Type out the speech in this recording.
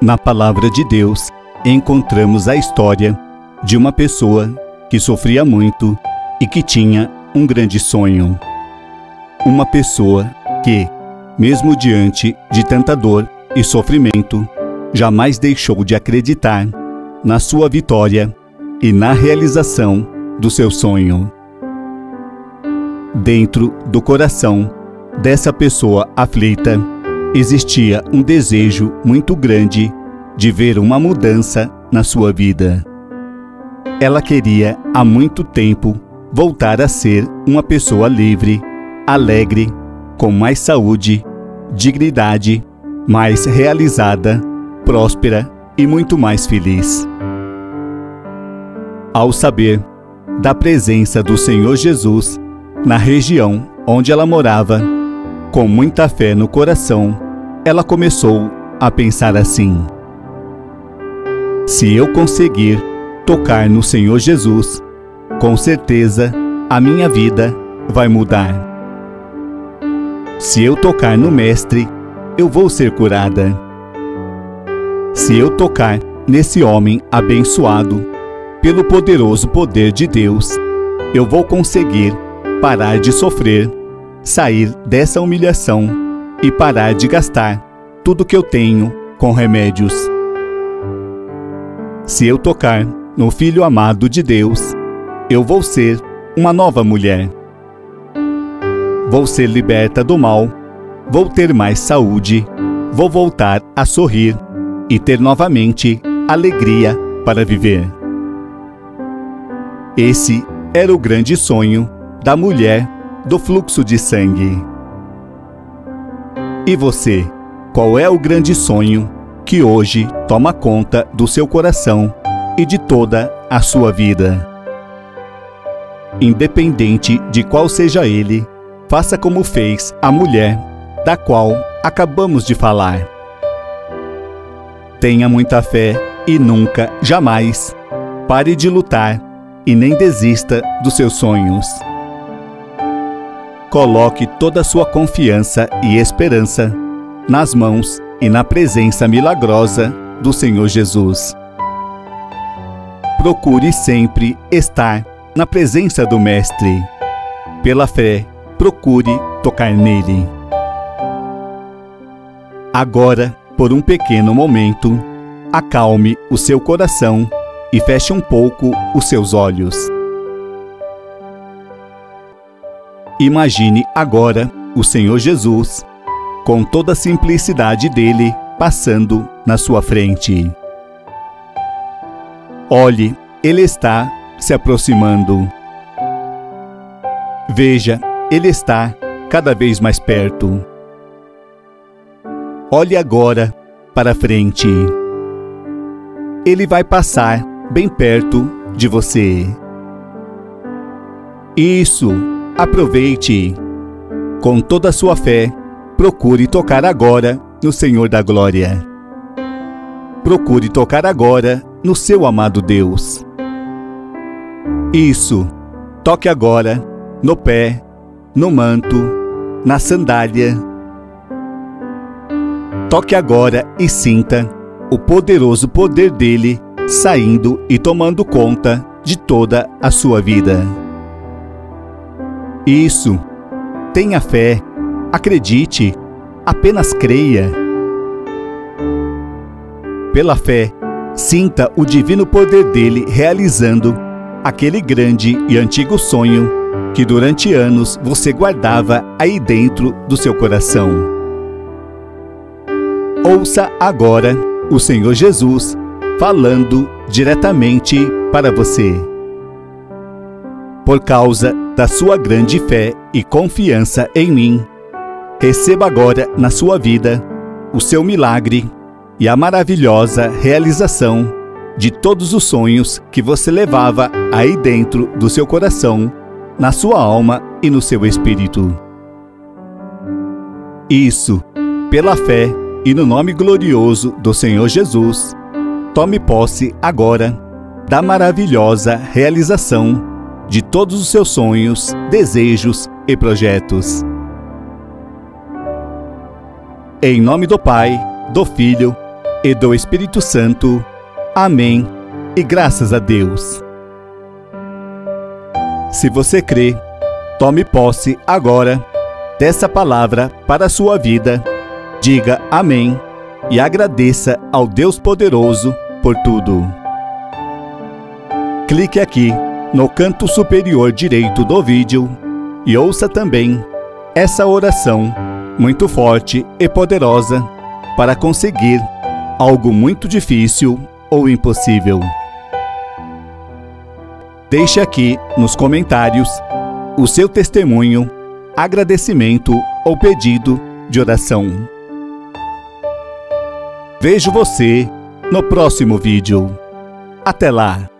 Na palavra de Deus, encontramos a história de uma pessoa que sofria muito e que tinha um grande sonho. Uma pessoa que, mesmo diante de tanta dor e sofrimento, jamais deixou de acreditar na sua vitória e na realização do seu sonho. Dentro do coração dessa pessoa aflita, existia um desejo muito grande de ver uma mudança na sua vida. Ela queria há muito tempo voltar a ser uma pessoa livre, alegre, com mais saúde, dignidade, mais realizada, próspera e muito mais feliz. Ao saber da presença do Senhor Jesus na região onde ela morava, com muita fé no coração, ela começou a pensar assim: Se eu conseguir tocar no Senhor Jesus, com certeza a minha vida vai mudar. Se eu tocar no Mestre, eu vou ser curada. Se eu tocar nesse homem abençoado, pelo poderoso poder de Deus, eu vou conseguir parar de sofrer, sair dessa humilhação e parar de gastar tudo que eu tenho com remédios. Se eu tocar no Filho amado de Deus, eu vou ser uma nova mulher. Vou ser liberta do mal, vou ter mais saúde, vou voltar a sorrir e ter novamente alegria para viver. Esse era o grande sonho da mulher do fluxo de sangue. E você, qual é o grande sonho que hoje toma conta do seu coração e de toda a sua vida? Independente de qual seja ele, faça como fez a mulher da qual acabamos de falar. Tenha muita fé e nunca, jamais, pare de lutar e nem desista dos seus sonhos. Coloque toda a sua confiança e esperança nas mãos e na presença milagrosa do Senhor Jesus. Procure sempre estar na presença do Mestre. Pela fé, procure tocar nele. Agora, por um pequeno momento, acalme o seu coração e feche um pouco os seus olhos. Imagine agora o Senhor Jesus, com toda a simplicidade dele, passando na sua frente. Olhe, ele está se aproximando. Veja, ele está cada vez mais perto. Olhe agora para frente. Ele vai passar bem perto de você. Isso Aproveite. Com toda a sua fé, procure tocar agora no Senhor da Glória. Procure tocar agora no seu amado Deus. Isso. Toque agora no pé, no manto, na sandália. Toque agora e sinta o poderoso poder dele saindo e tomando conta de toda a sua vida. Isso. Tenha fé. Acredite. Apenas creia. Pela fé, sinta o divino poder dele realizando aquele grande e antigo sonho que durante anos você guardava aí dentro do seu coração. Ouça agora o Senhor Jesus falando diretamente para você. Por causa da sua grande fé e confiança em mim, receba agora na sua vida o seu milagre e a maravilhosa realização de todos os sonhos que você levava aí dentro do seu coração, na sua alma e no seu espírito. Isso, pela fé e no nome glorioso do Senhor Jesus, tome posse agora da maravilhosa realização de todos os seus sonhos, desejos e projetos. Em nome do Pai, do Filho e do Espírito Santo. Amém. E graças a Deus. Se você crê, tome posse agora dessa palavra para a sua vida. Diga amém e agradeça ao Deus poderoso por tudo. Clique aqui no canto superior direito do vídeo e ouça também essa oração muito forte e poderosa para conseguir algo muito difícil ou impossível. Deixe aqui nos comentários o seu testemunho, agradecimento ou pedido de oração. Vejo você no próximo vídeo. Até lá!